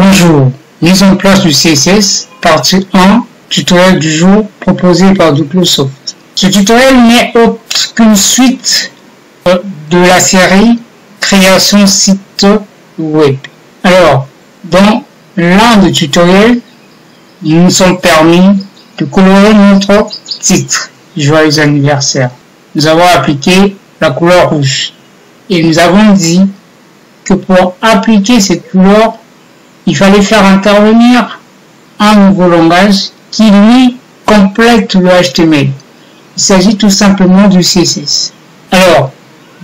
Bonjour, mise en place du CSS, partie 1, tutoriel du jour proposé par Soft. Ce tutoriel n'est autre qu'une suite euh, de la série création site web. Alors, dans l'un des tutoriels, nous nous sommes permis de colorer notre titre Joyeux anniversaire. Nous avons appliqué la couleur rouge et nous avons dit que pour appliquer cette couleur, il fallait faire intervenir un nouveau langage qui lui complète le HTML. Il s'agit tout simplement du CSS. Alors,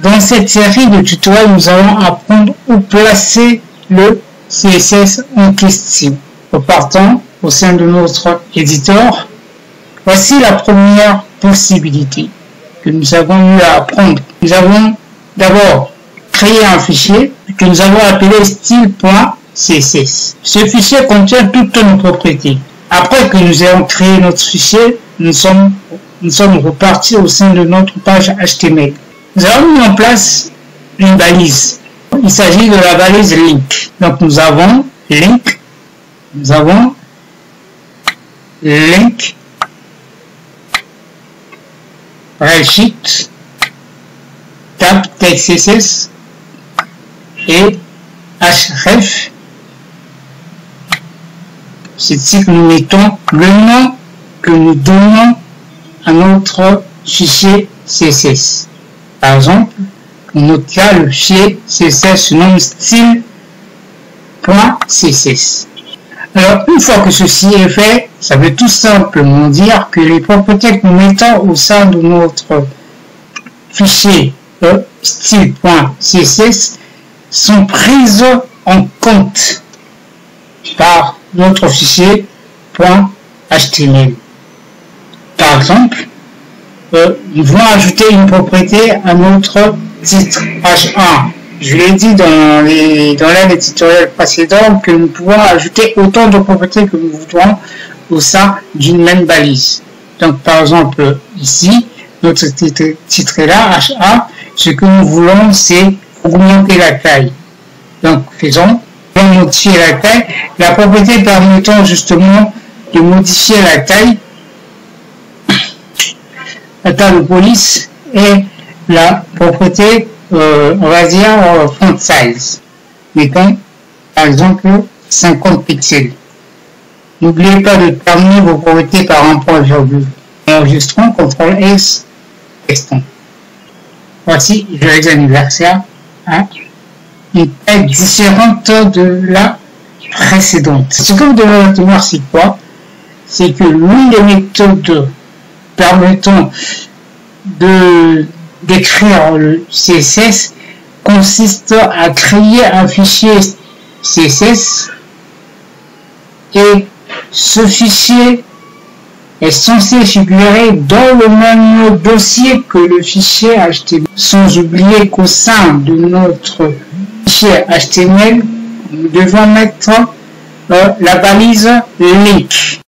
dans cette série de tutoriels, nous allons apprendre où placer le CSS en question. Repartons au sein de notre éditeur. Voici la première possibilité que nous avons eu à apprendre. Nous avons d'abord créé un fichier que nous avons appelé style.css CSS. Ce fichier contient toutes nos propriétés. Après que nous ayons créé notre fichier, nous sommes, nous sommes repartis au sein de notre page HTML. Nous avons mis en place une balise. Il s'agit de la balise link. Donc nous avons link, nous avons link, sheet, tab textcss et href c'est ici que nous mettons le nom que nous donnons à notre fichier CSS. Par exemple, notre cas, le fichier CSS se nomme style.css. Alors, une fois que ceci est fait, ça veut tout simplement dire que les propriétés que nous mettons au sein de notre fichier euh, style.css sont prises en compte notre fichier .html. Par exemple, euh, nous voulons ajouter une propriété à notre titre H1. Je l'ai dit dans dans l'un des tutoriels précédents que nous pouvons ajouter autant de propriétés que nous voudrons au sein d'une même balise. Donc par exemple ici, notre titre, titre est là, H1, ce que nous voulons c'est augmenter la taille. Donc faisons modifier la taille, la propriété permettant justement de modifier la taille, la taille de police et la propriété, euh, on va dire, euh, font size. Mettons, par exemple, 50 pixels. N'oubliez pas de terminer vos propriétés par un point virgule. Enregistrons, CTRL S, testons. Voici, joyeux anniversaire. Hein taille différente de la précédente. Ce que vous devez retenir, c'est quoi? C'est que l'une des méthodes permettant de d'écrire le CSS consiste à créer un fichier CSS et ce fichier est censé figurer dans le même dossier que le fichier HTML, sans oublier qu'au sein de notre HTML, nous devons mettre euh, la balise link.